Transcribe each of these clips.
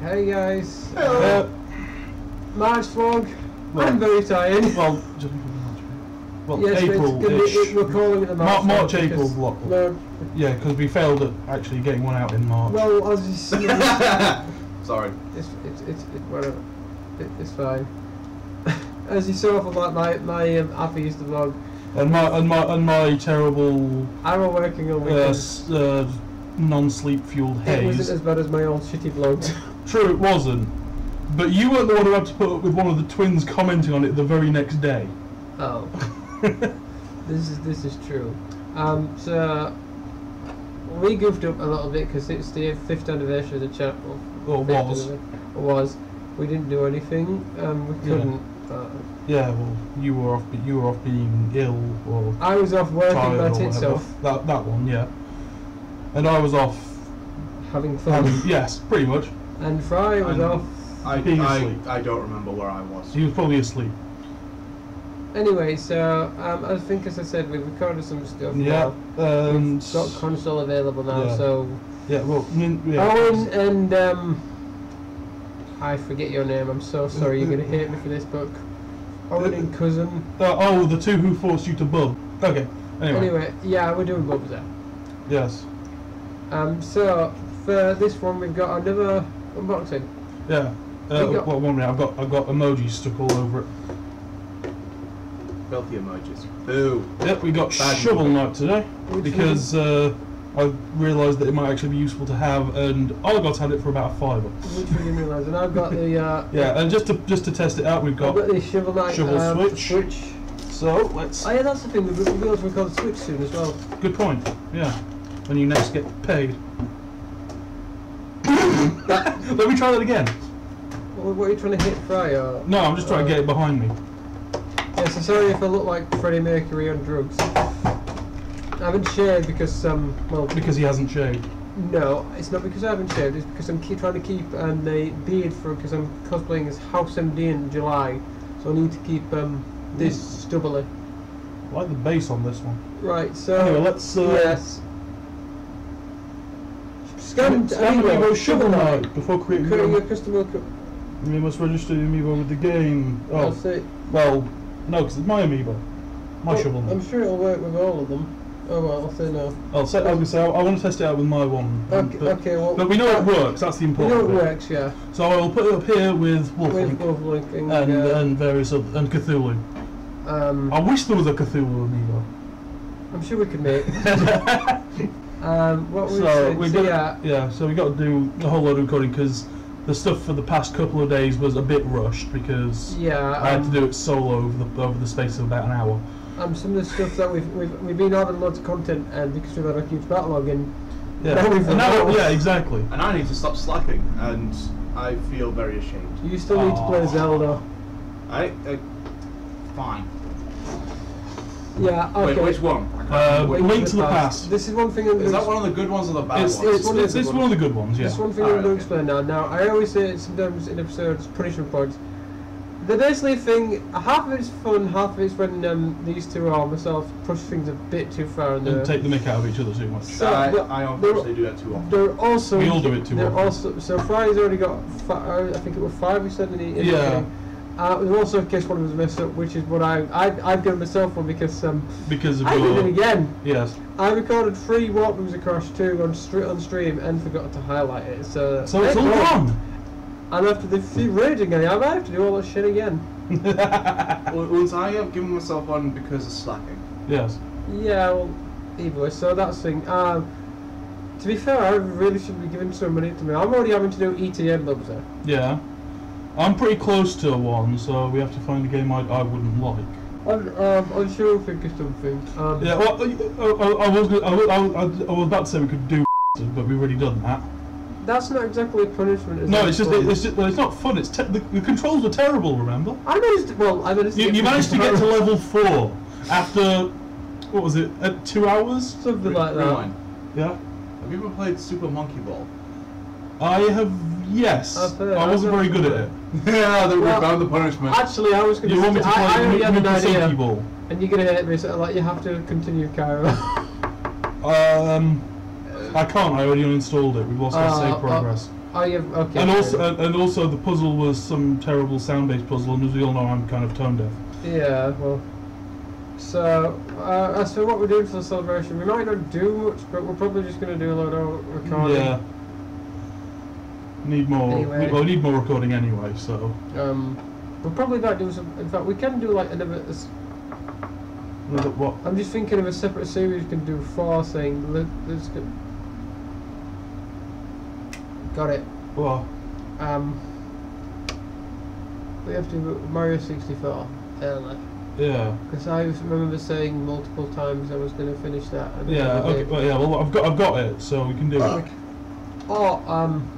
Hey guys. Uh, March vlog. Well- I'm very tired. well, just well, yes, April. it, we're calling it the March, Mar- March, April vlog. No, Yeah, because we failed at actually getting one out in March. well, as you see, Sorry. it's, it's, it's, it, whatever. It, it's fine. as you saw from like my, my um, Abby used to vlog, and my and my and my terrible I was working on uh, weekends. s- uh, non-sleep fueled haze. it wasn't as bad as my old shitty vlogs. True, it wasn't. But you weren't the one who had to put up with one of the twins commenting on it the very next day. oh, this is this is true. Um, so we goofed up a little bit because it's the fifth anniversary of the channel. Or Fifth was. Or was. We didn't do anything. Um, we couldn't. Uh, Yeah, well, you were off. But you were off being ill or I was off working or tits off, That that one, yeah. And I was off. having fun, Having, yes, pretty much. and Fry was And- off. I, Being I, asleep. I don't remember where I was. He was probably asleep. Anyway, so um, I think, as I said, we've recorded some stuff. Yeah. now. Um, We've got console available now, yeah. so yeah. Well. nin- yeah. Owen and um, I forget your name. I'm so sorry. You're gonna hate me for this book. Owen and cousin. Uh, oh, the two who forced you to bub. Okay. Anyway. Anyway, yeah, we're doing bubs there. Yes. Um, so for this one, we've got another unboxing. Yeah. Uh, got- well, one minute. I've got I've got emojis stuck all over it. Filthy emojis. Boo. Yep. We got Bad shovel movie. knight today Which because uh, I realised that it might actually be useful to have, and Olgot's had it for about a fiver. Which we didn't realise, and I've got the. Uh, Yeah. And just to just to test it out, we've I've got. got the Shovel Knight Shovel um, Switch. Switch. So let's. Oh yeah, that's the thing. We'll we'll be able to record the Switch soon as well. Good point. Yeah. When you next get paid. Let me try that again. What, what are you trying to hit, Fry? Or, No, I'm just trying to get it behind me. Yeah, so sorry if I look like Freddie Mercury on drugs. I haven't shaved because um well Because he hasn't shaved. no, it's not because I haven't shaved. It's because I'm keep trying to keep um, the beard for because I'm cosplaying as House MD in July, so I need to keep um this stubbly. I like the bass on this one. Right. So Anyway, let's, uh, yes. Scan Scan amiibo, Amiibo Shovel Knight. before creating Creating your customer. Co- You must register your amiibo with the game. Oh, That's it. well, no, because it's my amiibo. My Oh, shovel. I'm sure it'll work with all of them. Oh well, I'll say no. I'll say, I was gonna say, I, I want to test it out with my one. Okay, but, okay, well. but we know it works. That's the important thing. We know it bit. works, yeah. So I will put it up here with Wolflink both and uh, and various other and Cthulhu. um, I wish there was a Cthulhu amiibo. I'm sure we could make. um, what we so said, we so got yeah, yeah. So we got to do a whole load of recording because the stuff for the past couple of days was a bit rushed because yeah. I had to um, do it solo over the over the space of about an hour. Um, some of the stuff that we've we've, we've been having loads of content, and because we've had a huge backlog, and Yeah, Now we've And now- yeah, exactly. And I need to stop slacking, and I feel very ashamed. you still need to play Zelda. I, I fine. Yeah. Okay. Wait, which one? I can't Uh, remember Link to the Past. This is one thing. I'm Is gonna that one of the good ones or the bad It's, ones? it's, one of it's, the it's good one of the good ones, yeah. This one thing Alright, I'm going to okay. explain now. Now, I always say it sometimes in episodes, punishment points. They're basically thing, half of it's fun, half of it's when um, these two or myself push things a bit too far. And, And uh, take the mick out of each other too much. So, I, but I they're- unfortunately do that too often. They're also. We all do it too They're often. also so Fry's already got. Fi- I think it was five. We said in the. In the Yeah. beginning. Uh, there's also in case one of us messed up, which is what I I I've given myself one because um Because of I your. did it again. Yes. I recorded three Warp Moves Across two on stre- on stream and forgot to highlight it. So So it's all Hey, gone. And after the few raging again, I might have to do all that shit again. Once I have given myself one because of slacking. yes. Yeah, well, either way. So that's the thing. Um, to be fair, I really should be giving some money to me. I'm already having to do ETN loves there. Yeah. I'm pretty close to one, so we have to find a game I, I wouldn't like. I'm, um, I'm sure we'll think of something. Um, Yeah, well, I, I, I was, gonna- I, was, I, was, I was about to say we could do, but we've already done that. That's not exactly a punishment. Is No, it? it's just, it's just, well, it's not fun. It's te- the, the controls were terrible. Remember? I managed. To, well, I managed. To You, get you managed to get to level four after what was it? At two hours? something like that. Rewind. Yeah. Have you ever played Super Monkey Ball? I have. Yes. I've I wasn't very good at it. yeah, that Well, we found the punishment. Actually, I was going You want me to I, play I already had an idea, Ball? and you're going to hit me. So like, you have to continue, Cairo. Um, I can't. I already uninstalled it. We've lost our Uh, save uh, progress. Oh, yeah, okay. and also enough. and, and also the puzzle was some terrible sound-based puzzle, and as we all know, I'm kind of tone deaf. Yeah, well. So, uh, as for what we're doing for the celebration, we might not do much, but we're probably just going to do a lot of recording. Yeah. Need more. Anyway. We, well, we need more recording anyway. So Um, we'll probably might do some. In fact, we can do like another. Another- what? I'm just thinking of a separate series we can do for saying. Let, let's go. Got it. What? Um, we have to do Mario 64 early. Yeah. Because I remember saying multiple times I was going to finish that. And Yeah. Okay. Well, yeah. Well, I've got I've got it, so we can do it. Or um,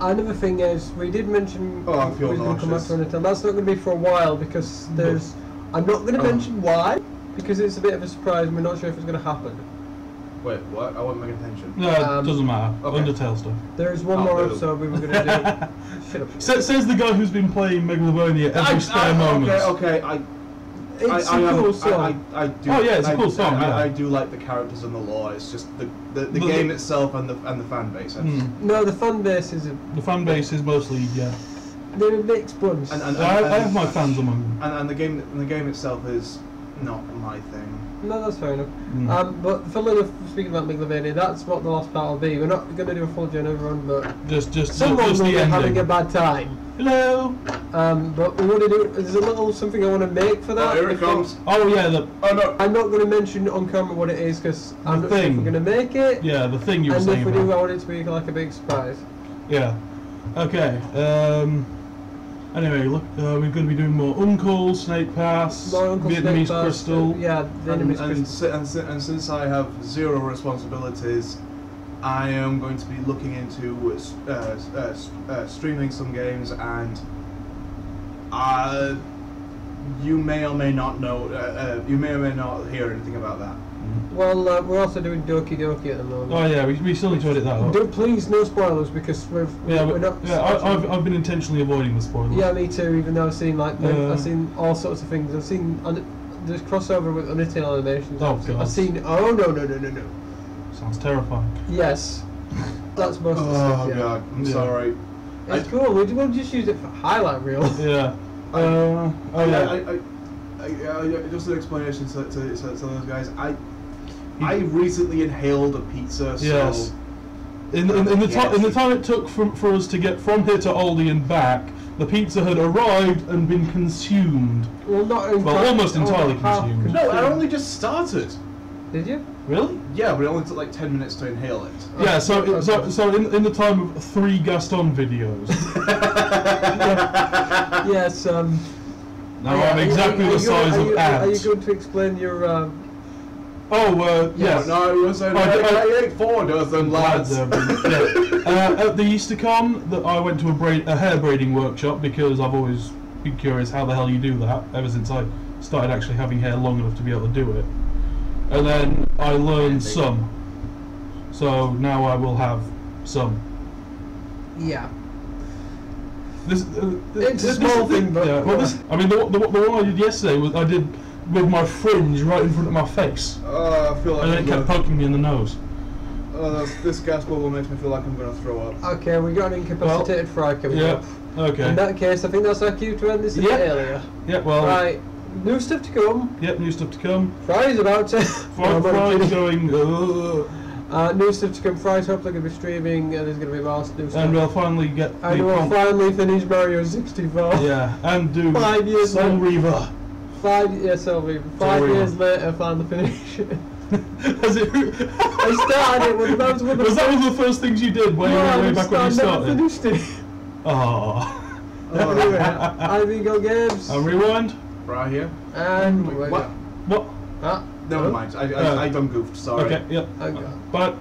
another thing is we did mention Oh, I feel we was gonna come back to it, and that's not going to be for a while because there's. I'm not going to Oh. mention why because it's a bit of a surprise. and We're not sure if it's going to happen. Wait, what? I wasn't paying attention. No, it Um, doesn't matter. okay. Undertale stuff. There's one Oh, more boo. episode we were going to do. Shut up. Sa- says the guy who's been playing Megalovania every I- spare I- moment. Okay, okay. I, It's I, I a am- cool I- song. I, I do, Oh, yeah, it's a I- cool song, I, yeah. I, I do like the characters and the lore. It's just the the, the The- game the- itself and the and the fan base. I just- Hmm. no, the fan base is a, The fan base is mostly yeah. they're a mixed bunch. And, and, I, and, I have my fans among them. And, and the game and the game itself is not my thing. no, that's fair enough. Mm. Um, but funnily enough, speaking about Megalovania, that's what the last part will be. We're not going to do a full gen run, but just just someone just will the be having a bad time. Hello. Um, but we want to do. There's a little something I want to make for that. Oh, here it comes. Oh yeah, the Oh no. I'm not going to mention on camera what it is because I'm The not sure if thing. we're going to make it. yeah the thing you were and saying if we do, I want it to be like a big surprise. Yeah. Okay. Um. Anyway, look, uh, we're going to be doing more Uncle, Snake Pass, Uncle Vietnamese Snake Pass, Crystal. uh, yeah, And, Vietnamese and, crystal. si- and, and since I have zero responsibilities, I am going to be looking into uh, uh, uh, streaming some games, and uh, you may or may not know, uh, uh, you may or may not hear anything about that. Well, uh, we're also doing Doki Doki at the moment. Oh yeah, we, we still need to edit that. Up. Do, please, no spoilers because we've, yeah, we're but, not. yeah. I, I've, I've been intentionally avoiding the spoilers. Yeah, me too. Even though I've seen like the- Yeah. I've seen all sorts of things. I've seen un- there's crossover with Undertale animations. Oh, I've, God. I've seen. Oh no no no no no. Sounds terrifying. Yes, that's most of the Oh stuff. Yeah. god, I'm Yeah. sorry. It's I- cool. We will just use it for highlight reel. Yeah. I- Uh, oh yeah. I, I, I, I, just an explanation to, to, to, to those guys. I I recently inhaled a pizza, so Yes. In, in, in the Yes. time in the time it took from, for us to get from here to Aldi and back, the pizza had arrived and been consumed. Well, not entirely. Well, almost entirely half consumed. no, I only just started. Did you? Really? Yeah, but it only took like ten minutes to inhale it. Yeah. So okay. it, so so in, in the time of three Gaston videos, Yes. Um. now are- I'm are you- exactly are the you- size are of you, Are you ants. going to explain your? Um, Oh, uh, Yes. yes. No, it was an I- I- I, ate four dozen lads. Lads, uh, yeah. uh, at the EasterCon, that I went to a, braid, a hair braiding workshop because I've always been curious how the hell you do that ever since I started actually having hair long enough to be able to do it. And then I learned some. So now I will have some. yeah. This, uh, It's a small this- thing, but- yeah, well, this, I mean, the, the, the one I did yesterday was I did with my fringe right in front of my face, Oh, I feel like and I'm it kept gonna, poking me in the nose. oh, this, this gas bubble makes me feel like I'm gonna throw up. Okay, we got an incapacitated fry coming Yeah. up. Okay. In that case, I think that's our cue to end this a bit Yeah. earlier. Yeah. Well. Right, new stuff to come. Yep. New stuff to come. Fry's about to. Fry, No, I'm Fry's going, "Ugh," Uh, new stuff to come. Fry's hopefully going to be streaming, and there's going to be more new stuff. and we'll finally get and we'll con- finally finish Mario 64. yeah, and do Five years Soul later. Reaver. Five years, so five Sorry. years later, finally finish it. Has it, I started it with that was one of the was that one of the first things you did way, No, I way just back when you started- never started? finished it. Oh. anyway, Amigo Games. and rewind. Right here. and What? What? Ah, Never mind. I, I, Uh, I done goofed. Sorry. Okay. Yep. I got- But